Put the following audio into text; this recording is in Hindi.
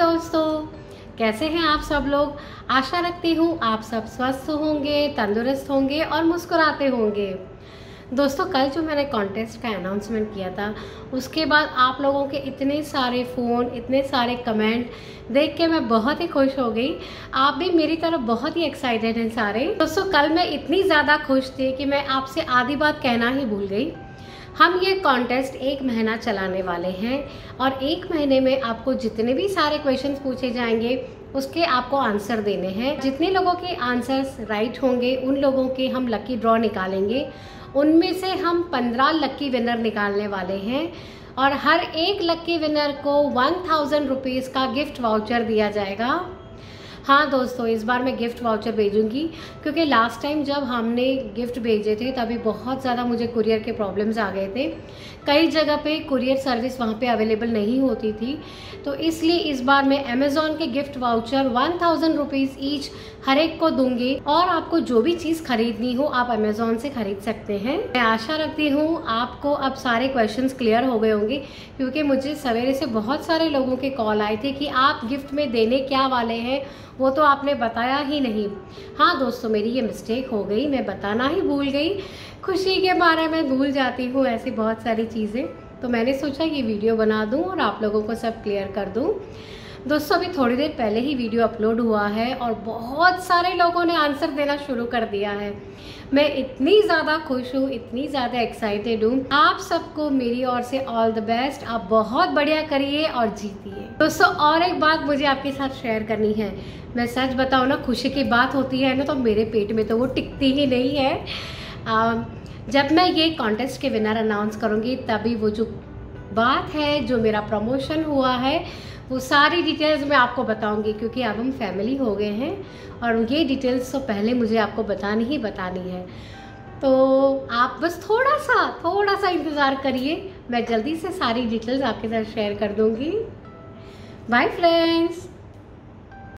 दोस्तों। कैसे हैं आप सब लोग? आशा रखती हूँ आप सब स्वस्थ होंगे, तंदुरुस्त होंगे और मुस्कुराते होंगे। दोस्तों, कल जो मैंने कॉन्टेस्ट का अनाउंसमेंट किया था, उसके बाद आप लोगों के इतने सारे फ़ोन इतने सारे कमेंट देख के मैं बहुत ही खुश हो गई। आप भी मेरी तरफ़ बहुत ही एक्साइटेड हैं सारे। दोस्तों, कल मैं इतनी ज़्यादा खुश थी कि मैं आपसे आधी बात कहना ही भूल गई। हम ये कॉन्टेस्ट एक महीना चलाने वाले हैं और एक महीने में आपको जितने भी सारे क्वेश्चंस पूछे जाएँगे, उसके आपको आंसर देने हैं। जितने लोगों के आंसर्स राइट होंगे, उन लोगों के हम लकी ड्रॉ निकालेंगे। उनमें से हम पंद्रह लक्की विनर निकालने वाले हैं और हर एक लक्की विनर को वन थाउज़ेंड रुपीज़ का गिफ्ट वाउचर दिया जाएगा। हाँ दोस्तों, इस बार मैं गिफ्ट वाउचर भेजूँगी, क्योंकि लास्ट टाइम जब हमने गिफ्ट भेजे थे, तभी बहुत ज़्यादा मुझे कुरियर के प्रॉब्लम्स आ गए थे। कई जगह पे कुरियर सर्विस वहाँ पे अवेलेबल नहीं होती थी। तो इसलिए इस बार मैं अमेज़ोन के gift voucher one thousand rupees each हर एक को दूँगी, और आपको जो भी चीज़ खरीदनी हो, आप अमेज़ोन से खरीद सकते हैं। मैं आशा रखती हूँ आपको अब सारे क्वेश्चन क्लियर हो गए होंगे, क्योंकि मुझे सवेरे से बहुत सारे लोगों के कॉल आए थे कि आप गिफ्ट में देने क्या वाले हैं वो तो आपने बताया ही नहीं। हाँ दोस्तों, मेरी ये मिस्टेक हो गई, मैं बताना ही भूल गई। खुशी के बारे में भूल जाती हूँ ऐसी बहुत सारी चीज़ें। तो मैंने सोचा कि वीडियो बना दूँ और आप लोगों को सब क्लियर कर दूँ। दोस्तों अभी थोड़ी देर पहले ही वीडियो अपलोड हुआ है और बहुत सारे लोगों ने आंसर देना शुरू कर दिया है। मैं इतनी ज़्यादा खुश हूँ इतनी ज़्यादा एक्साइटेड हूँ। आप सबको मेरी ओर से ऑल द बेस्ट आप बहुत बढ़िया करिए और जीतिए। दोस्तों और एक बात मुझे आपके साथ शेयर करनी है। मैं सच बताऊँ ना खुशी की बात होती है ना तो मेरे पेट में तो वो टिकती ही नहीं है। आ, जब मैं ये कॉन्टेस्ट के विनर अनाउंस करूँगी तभी वो जो बात है, जो मेरा प्रमोशन हुआ है, वो सारी डिटेल्स मैं आपको बताऊँगी क्योंकि अब हम फैमिली हो गए हैं और ये डिटेल्स तो पहले मुझे आपको बतानी ही बतानी है। तो आप बस थोड़ा सा थोड़ा सा इंतज़ार करिए, मैं जल्दी से सारी डिटेल्स आपके साथ शेयर कर दूँगी। Bye friends